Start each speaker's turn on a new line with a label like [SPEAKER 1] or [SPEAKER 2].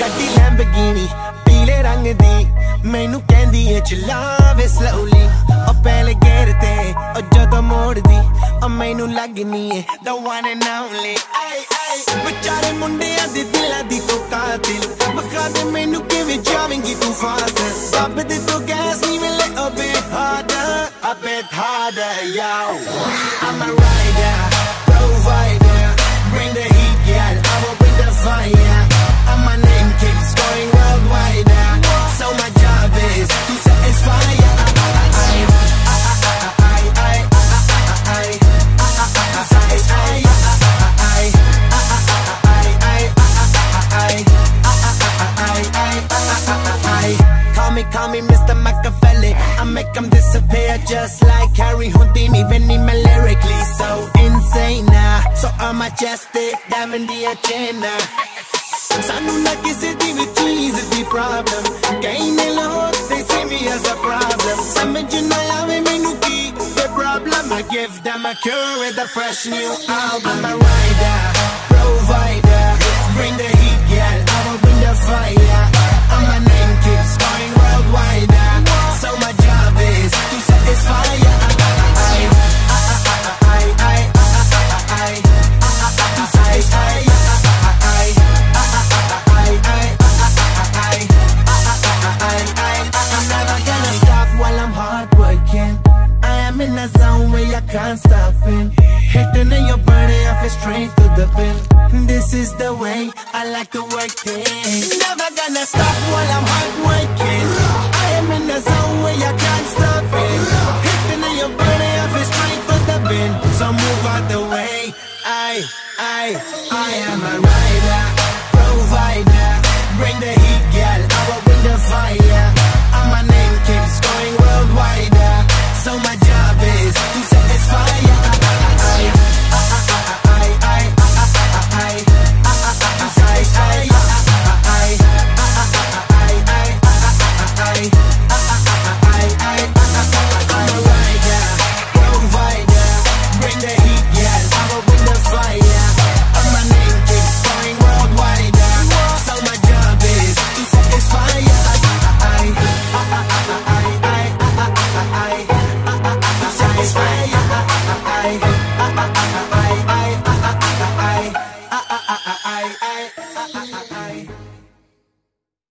[SPEAKER 1] ਗੱਡੀ ਲੈਂਬਗੀਨੀ ਪੀਲੇ ਰੰਗ ਦੀ, ਮੈਨੂੰ ਕਹਿੰਦੀ ਏ ਚਲਾਵੇ ਸਲੋਲੀ ਉਹ ਪਹਿਲੇ ਗੇਰ ਤੇ, ਉਹ ਜਦੋਂ ਮੋੜਦੀ, ਉਹ ਮੈਨੂੰ ਲੱਗਨੀ ਏ, the one and only. ਆਈ ਆਈ। ਵਿਚਾਰੇ ਮੁੰਡਿਆਂ ਦੇ ਦਿਲਾਂ ਦੀ ਤੂੰ ਕਾਤਿਲ ਬਖਾ ਦੇ ਮੈਨੂੰ ਕਿਵੇਂ ਜਾਵੇਂਗੀ ਤੂੰ ਫਾਸਟ ਦੱਬ ਦੇ ਤੂੰ gas a bit harder yo. I'm a rider I make them disappear just like Harry Houdini. Even me lyrically so insane now. So I'm majestic, diamond the agenda. ਸਾਨੂੰ ਨਾ ਕਿਸੇ ਦੀ ਵੀ ਚੀਜ਼ ਦੀ ਪ੍ਰੋਬਲਮ ਕਈ ਨੇ Lahore they see me as a problem ਸਮਝ ਨਾ ਆਵੇ ਮੈਨੂੰ ਕੀ the problem I give them a cure with a fresh new album I'm a rider, can't stop it Hitting in your body, I feel strength to the pin. This is the way, I like to work things Never gonna stop while I'm hard working I am in the zone where I can't stop it. Hitting in your body, I feel strength to the pin. So move out the way, I, I, I am a rider Provider, bring the heat